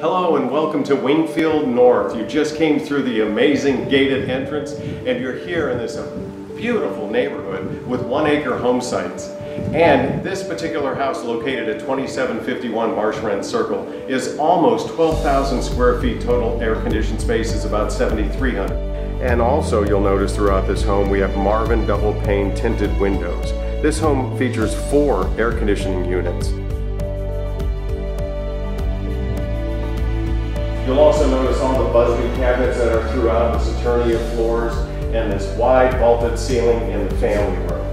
Hello and welcome to Wingfield North. You just came through the amazing gated entrance and you're here in this beautiful neighborhood with one acre home sites. And this particular house located at 2751 Marsh Wren Circle is almost 12,000 square feet total air conditioned space is about 7,300. And also you'll notice throughout this home we have Marvin double pane tinted windows. This home features four air conditioning units. You'll also notice all the Busby cabinets that are throughout the Saturnia floors and this wide vaulted ceiling in the family room.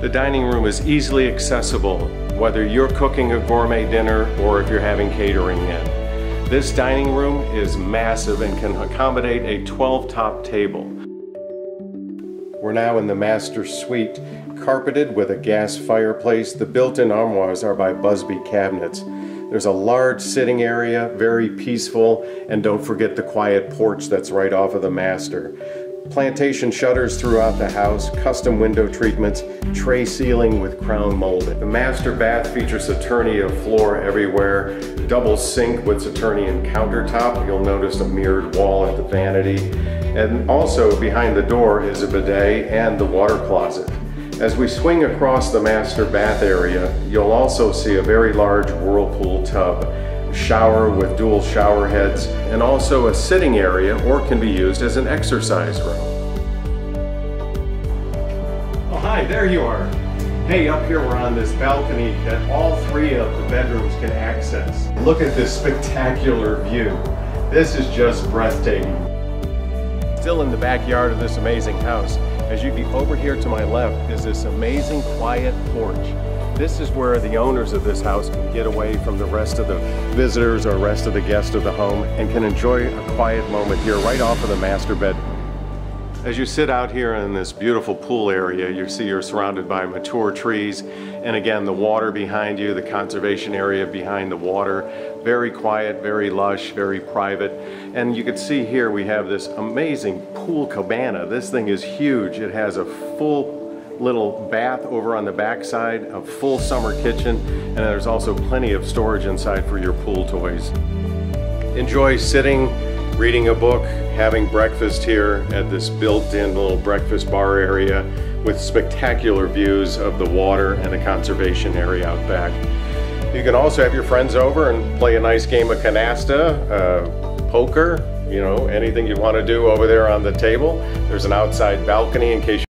The dining room is easily accessible, whether you're cooking a gourmet dinner or if you're having catering in. This dining room is massive and can accommodate a 12 top table. We're now in the master suite carpeted with a gas fireplace. The built-in armoires are by Busby Cabinets. There's a large sitting area, very peaceful, and don't forget the quiet porch that's right off of the master. Plantation shutters throughout the house, custom window treatments, tray ceiling with crown molding. The master bath features Saturnia floor everywhere, double sink with Saturnian countertop. You'll notice a mirrored wall at the vanity. And also behind the door is a bidet and the water closet. As we swing across the master bath area, you'll also see a very large whirlpool tub, shower with dual shower heads, and also a sitting area or can be used as an exercise room. Oh hi, there you are. Hey, up here we're on this balcony that all three of the bedrooms can access. Look at this spectacular view. This is just breathtaking. Still in the backyard of this amazing house, as you can over here to my left is this amazing quiet porch. This is where the owners of this house can get away from the rest of the visitors or rest of the guests of the home and can enjoy a quiet moment here right off of the master bedroom. As you sit out here in this beautiful pool area, you see you're surrounded by mature trees and again the water behind you, the conservation area behind the water. Very quiet, very lush, very private. And you can see here we have this amazing pool cabana. This thing is huge. It has a full little bath over on the back side, a full summer kitchen, and there's also plenty of storage inside for your pool toys. Enjoy sitting reading a book, having breakfast here at this built-in little breakfast bar area with spectacular views of the water and the conservation area out back. You can also have your friends over and play a nice game of canasta, uh, poker, you know, anything you want to do over there on the table. There's an outside balcony in case